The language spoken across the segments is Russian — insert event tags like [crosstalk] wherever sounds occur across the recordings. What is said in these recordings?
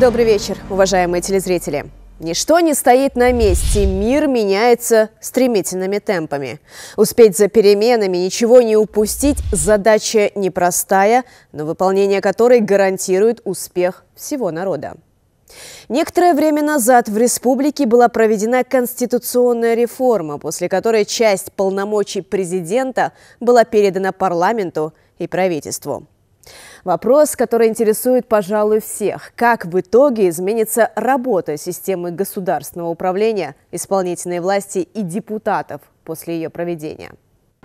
Добрый вечер, уважаемые телезрители. Ничто не стоит на месте, мир меняется стремительными темпами. Успеть за переменами, ничего не упустить – задача непростая, но выполнение которой гарантирует успех всего народа. Некоторое время назад в республике была проведена конституционная реформа, после которой часть полномочий президента была передана парламенту и правительству. Вопрос, который интересует, пожалуй, всех. Как в итоге изменится работа системы государственного управления, исполнительной власти и депутатов после ее проведения?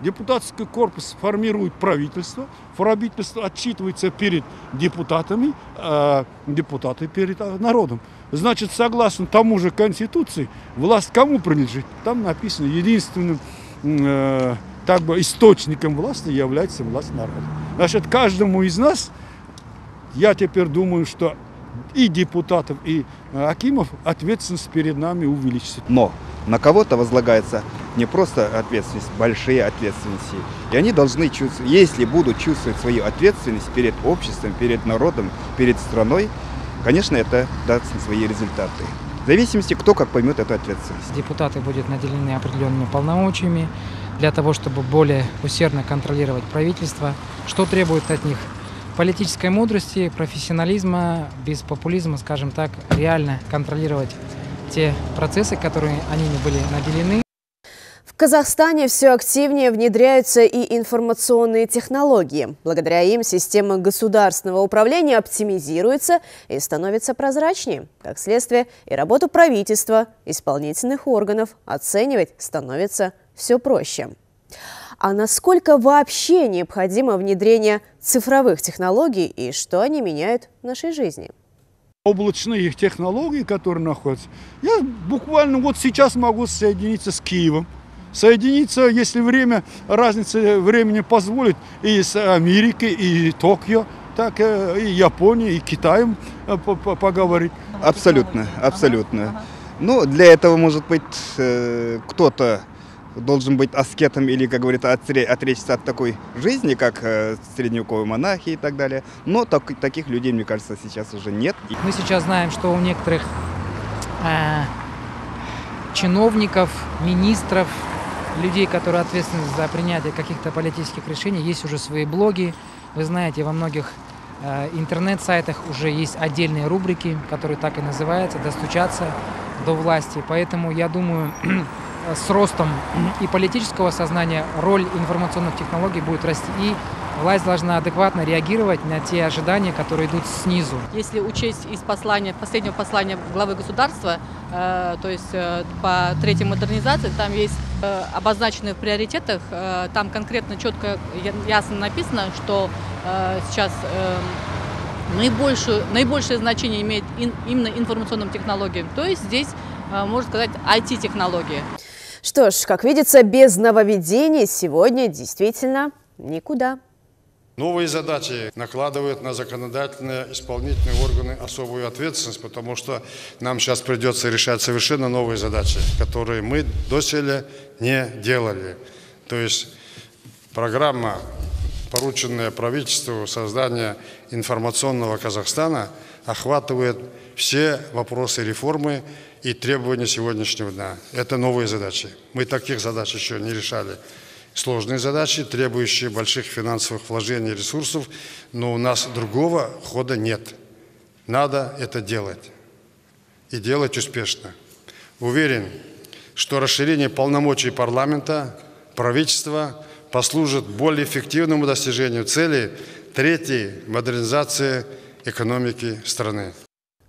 Депутатский корпус формирует правительство, правительство отчитывается перед депутатами, а депутаты перед народом. Значит, согласно тому же Конституции, власть кому принадлежит? Там написано единственным э, так бы источником власти является власть народа. Значит, каждому из нас, я теперь думаю, что и депутатов, и э, Акимов ответственность перед нами увеличится. Но на кого-то возлагается не просто ответственность, большие ответственности. И они должны чувствовать, если будут чувствовать свою ответственность перед обществом, перед народом, перед страной, конечно, это даст свои результаты. В зависимости, кто как поймет эту ответственность. Депутаты будут наделены определенными полномочиями для того, чтобы более усердно контролировать правительство, что требует от них политической мудрости, профессионализма, без популизма, скажем так, реально контролировать те процессы, которые они были наделены. В Казахстане все активнее внедряются и информационные технологии. Благодаря им система государственного управления оптимизируется и становится прозрачнее. Как следствие, и работу правительства, исполнительных органов оценивать становится все проще. А насколько вообще необходимо внедрение цифровых технологий и что они меняют в нашей жизни? Облачные технологии, которые находятся, я буквально вот сейчас могу соединиться с Киевом, соединиться, если время, разница времени позволит, и с Америкой, и Токио, так э, и Японией, и Китаем э, поговорить. Абсолютно, абсолютно. Ну, для этого, может быть, э, кто-то должен быть аскетом или, как говорится, отречься от такой жизни, как э, средневековые монахи и так далее. Но так, таких людей, мне кажется, сейчас уже нет. Мы сейчас знаем, что у некоторых э, чиновников, министров, людей, которые ответственны за принятие каких-то политических решений, есть уже свои блоги. Вы знаете, во многих э, интернет-сайтах уже есть отдельные рубрики, которые так и называются «Достучаться до власти». Поэтому я думаю, [clears throat] с ростом и политического сознания роль информационных технологий будет расти. И власть должна адекватно реагировать на те ожидания, которые идут снизу. Если учесть из послания, последнего послания главы государства, э, то есть э, по третьей модернизации, там есть э, обозначены в приоритетах, э, там конкретно четко, ясно написано, что э, сейчас э, наибольшую, наибольшее значение имеет именно информационным технологиям. То есть здесь, э, можно сказать, IT-технологии. Что ж, как видится, без нововведений сегодня действительно никуда. Новые задачи накладывают на законодательные исполнительные органы особую ответственность, потому что нам сейчас придется решать совершенно новые задачи, которые мы доселе не делали. То есть программа, порученная правительству создания информационного Казахстана, охватывает все вопросы реформы и требования сегодняшнего дня. Это новые задачи. Мы таких задач еще не решали. Сложные задачи, требующие больших финансовых вложений и ресурсов, но у нас другого хода нет. Надо это делать. И делать успешно. Уверен, что расширение полномочий парламента, правительства послужит более эффективному достижению цели третьей модернизации экономики страны.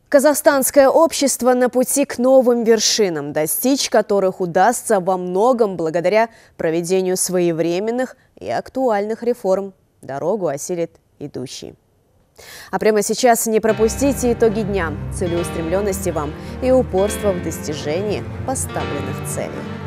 Казахстанское общество на пути к новым вершинам, достичь которых удастся во многом благодаря проведению своевременных и актуальных реформ. Дорогу осилит идущий. А прямо сейчас не пропустите итоги дня, целеустремленности вам и упорства в достижении поставленных целей.